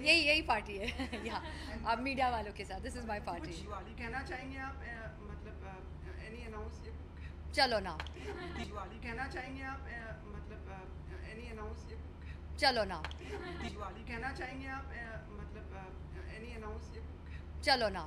यही यही पार्टी है। यहाँ अब मीडिया वालों के साथ this is my party Diwali कहना चाहेंगे आप? मतलब एनी अनाउंस चलो ना। दिवाली कहना चाहेंगे आप? मतलब एनी अनाउंस चलो ना। दिवाली कहना चाहेंगे आप? मतलब एनी अनाउंस चलो ना।